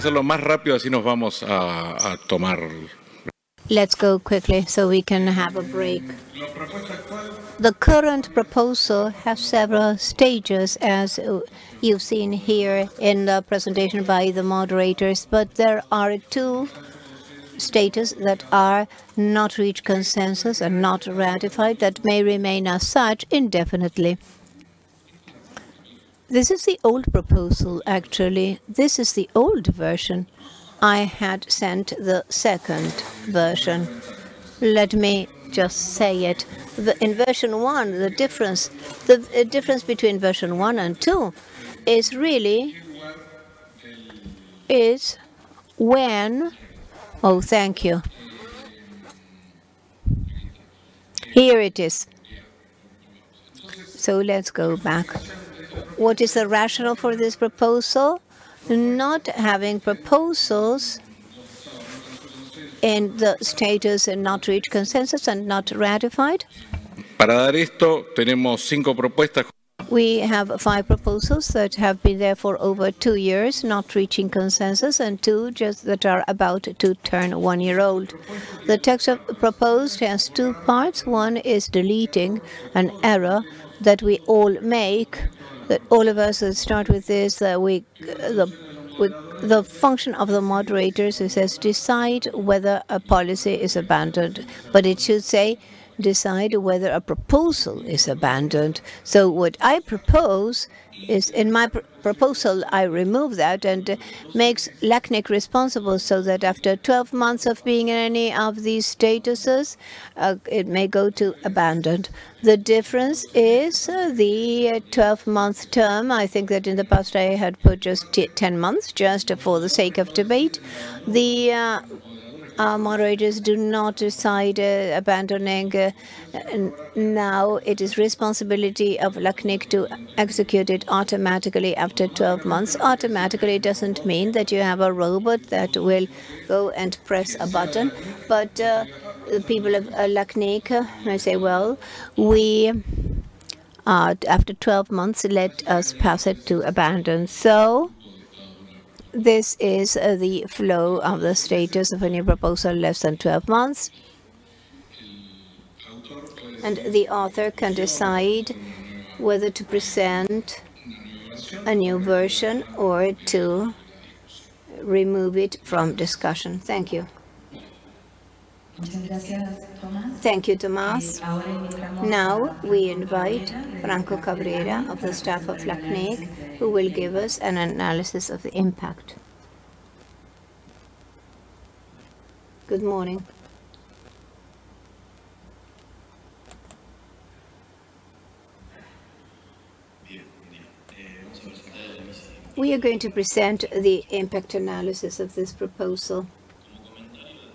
hacerlo más rápido, así nos vamos a, a tomar. Let's go quickly so we can have a break. The current proposal has several stages, as you've seen here in the presentation by the moderators, but there are two status that are not reached consensus and not ratified that may remain as such indefinitely. This is the old proposal, actually. This is the old version. I had sent the second version. Let me just say it. The, in version 1, the difference, the, the difference between version 1 and 2 is really is when Oh, thank you. Here it is. So let's go back. What is the rationale for this proposal? Not having proposals in the status and not reach consensus and not ratified. Para dar esto, tenemos cinco propuestas. We have five proposals that have been there for over two years, not reaching consensus, and two just that are about to turn one year old. The text proposed has two parts. One is deleting an error that we all make, that all of us that start with this, that we, uh, the, with the function of the moderators, it says decide whether a policy is abandoned, but it should say decide whether a proposal is abandoned. So what I propose is in my pr proposal, I remove that and makes LACNIC responsible so that after 12 months of being in any of these statuses, uh, it may go to abandoned. The difference is uh, the 12-month term. I think that in the past I had put just 10 months, just for the sake of debate. The uh, our moderators do not decide uh, abandoning. Uh, now it is responsibility of LACNIC to execute it automatically after 12 months. Automatically doesn't mean that you have a robot that will go and press a button, but uh, the people of uh, LACNIC may say, well, we uh, after 12 months, let us pass it to abandon. So this is uh, the flow of the status of a new proposal less than 12 months. And the author can decide whether to present a new version or to remove it from discussion. Thank you. Thank you, Tomas. Now we invite Franco Cabrera of the staff of LACNIC, who will give us an analysis of the impact. Good morning. We are going to present the impact analysis of this proposal.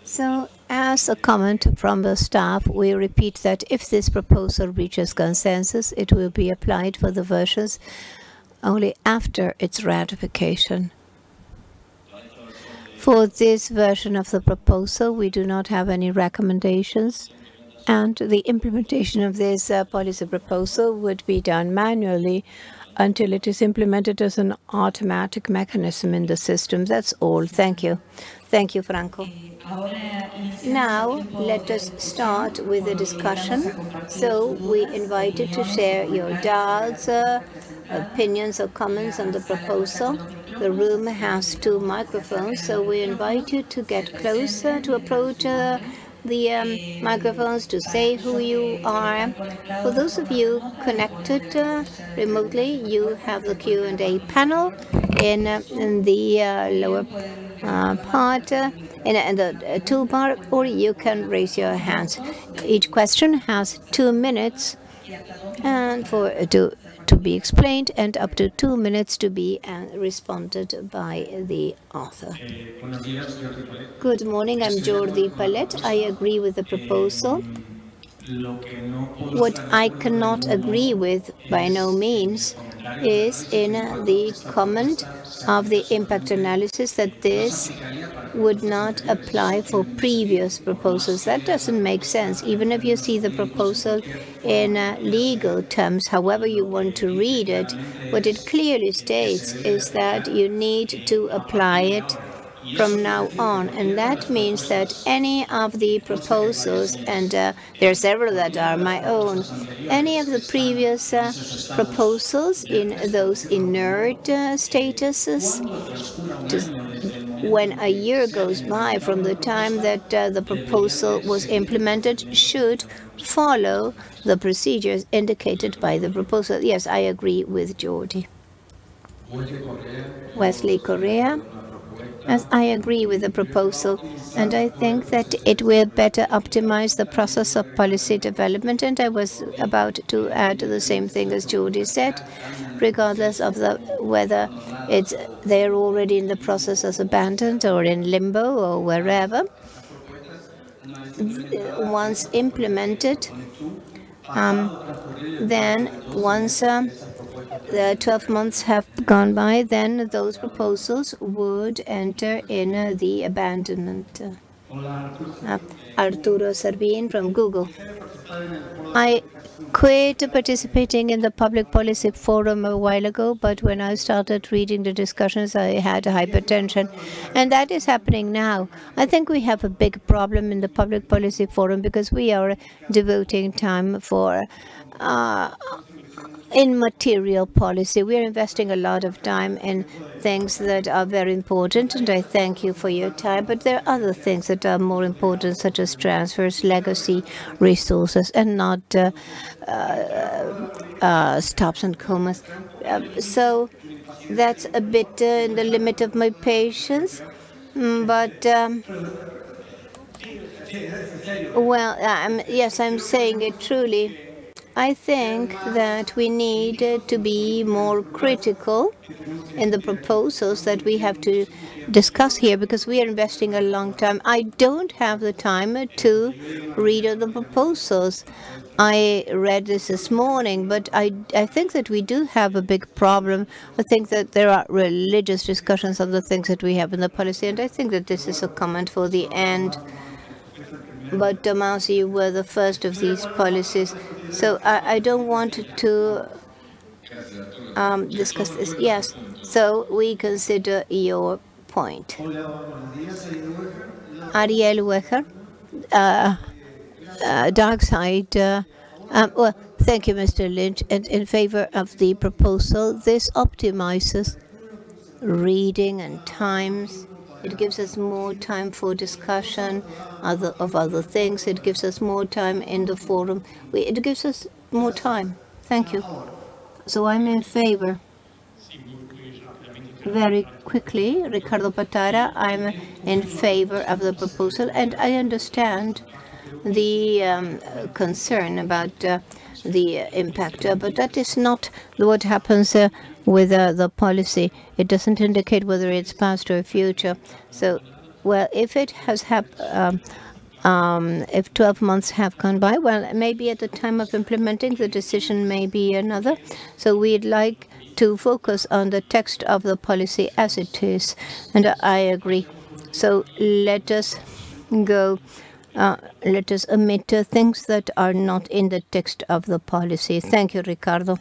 So as a comment from the staff, we repeat that if this proposal reaches consensus, it will be applied for the versions only after its ratification. For this version of the proposal, we do not have any recommendations, and the implementation of this uh, policy proposal would be done manually until it is implemented as an automatic mechanism in the system. That's all. Thank you. Thank you, Franco. Now, let us start with the discussion. So we invite you to share your doubts, uh, opinions or comments on the proposal. The room has two microphones, so we invite you to get closer, to approach uh, the um, microphones to say who you are. For those of you connected uh, remotely, you have the Q&A panel in, uh, in the uh, lower uh, part uh, in, in, the uh, toolbar, or you can raise your hands. Each question has two minutes and for to to be explained and up to two minutes to be uh, responded by the author. Good morning, I'm Jordi Palet. I agree with the proposal. What I cannot agree with by no means is in the comment of the impact analysis that this would not apply for previous proposals. That doesn't make sense. Even if you see the proposal in uh, legal terms, however you want to read it, what it clearly states is that you need to apply it from now on. And that means that any of the proposals, and uh, there are several that are my own, any of the previous uh, proposals in those inert uh, statuses, when a year goes by from the time that uh, the proposal was implemented, should follow the procedures indicated by the proposal. Yes, I agree with Jordi. Wesley Correa. As I agree with the proposal, and I think that it will better optimize the process of policy development. And I was about to add the same thing as Jordi said, regardless of the whether it's they're already in the process as abandoned or in limbo or wherever. Once implemented, um, then once uh, the 12 months have gone by, then those proposals would enter in uh, the abandonment. Uh, Arturo Servin from Google. I quit participating in the public policy forum a while ago, but when I started reading the discussions, I had hypertension. And that is happening now. I think we have a big problem in the public policy forum because we are devoting time for uh, in material policy. We're investing a lot of time in things that are very important, and I thank you for your time. But there are other things that are more important, such as transfers, legacy, resources, and not uh, uh, uh, stops and commas. Um, so that's a bit uh, in the limit of my patience. Mm, but um, well, yes, I'm saying it truly. I think that we need to be more critical in the proposals that we have to discuss here because we are investing a long time. I don't have the time to read all the proposals. I read this this morning, but I, I think that we do have a big problem. I think that there are religious discussions of the things that we have in the policy, and I think that this is a comment for the end but you were the first of these policies. So I, I don't want to um, discuss this. Yes, so we consider your point. Ariel Weher, uh, uh, dark side. Uh, um, well, thank you, Mr. Lynch. And in favor of the proposal, this optimizes reading and times it gives us more time for discussion other, of other things. It gives us more time in the forum. We, it gives us more time. Thank you. So I'm in favor. Very quickly, Ricardo Patara, I'm in favor of the proposal, and I understand the um, concern about uh, the impact, uh, but that is not what happens uh, with uh, the policy. It doesn't indicate whether it's past or future. So, well, if it has happened, um, um, if 12 months have gone by, well, maybe at the time of implementing, the decision may be another. So we'd like to focus on the text of the policy as it is, and I agree. So let us go, uh, let us omit uh, things that are not in the text of the policy. Thank you, Ricardo.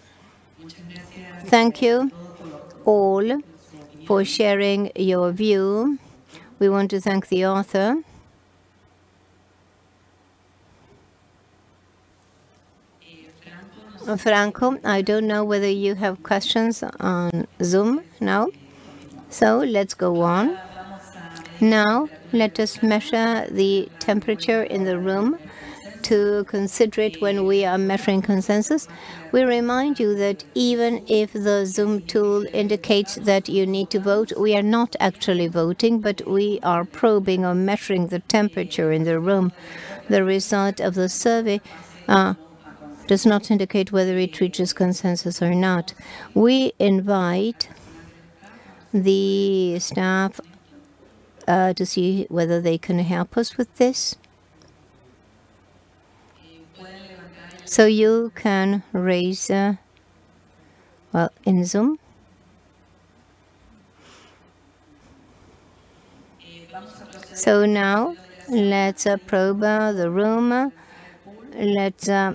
Thank you all for sharing your view. We want to thank the author. Franco, I don't know whether you have questions on Zoom now. So let's go on. Now let us measure the temperature in the room to consider it when we are measuring consensus. We remind you that even if the Zoom tool indicates that you need to vote, we are not actually voting, but we are probing or measuring the temperature in the room. The result of the survey uh, does not indicate whether it reaches consensus or not. We invite the staff uh, to see whether they can help us with this. So you can raise, uh, well, in Zoom. So now let's uh, probe uh, the room. Let's uh,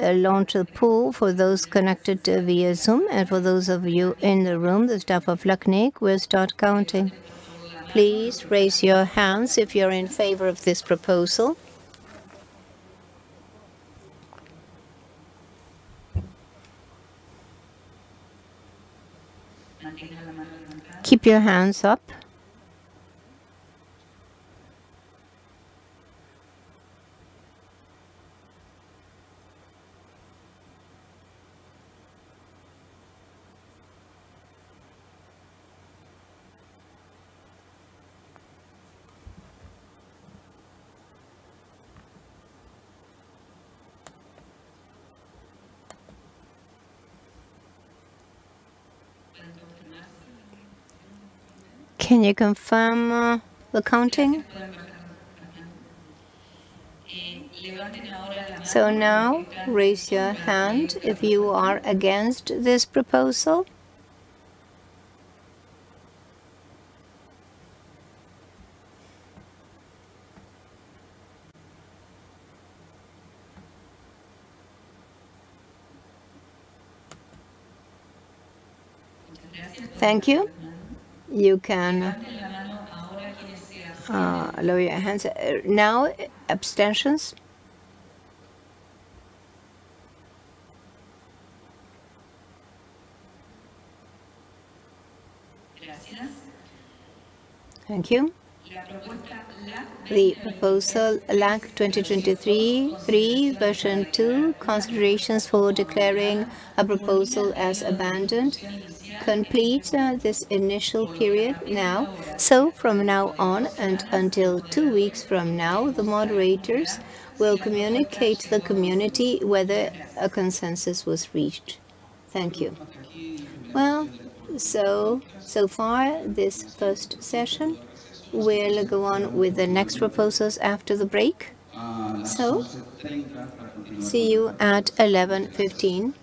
launch a poll for those connected via Zoom, and for those of you in the room, the staff of LACNIC will start counting. Please raise your hands if you're in favor of this proposal. Keep your hands up. Can you confirm uh, the counting? So now raise your hand if you are against this proposal. Thank you. You can uh, lower your hands. Uh, now, abstentions? Thank you. The proposal LAC 2023-3 version 2 considerations for declaring a proposal as abandoned complete uh, this initial period now. So from now on and until two weeks from now, the moderators will communicate to the community whether a consensus was reached. Thank you. Well, so, so far, this first session will go on with the next proposals after the break. So, see you at 11.15.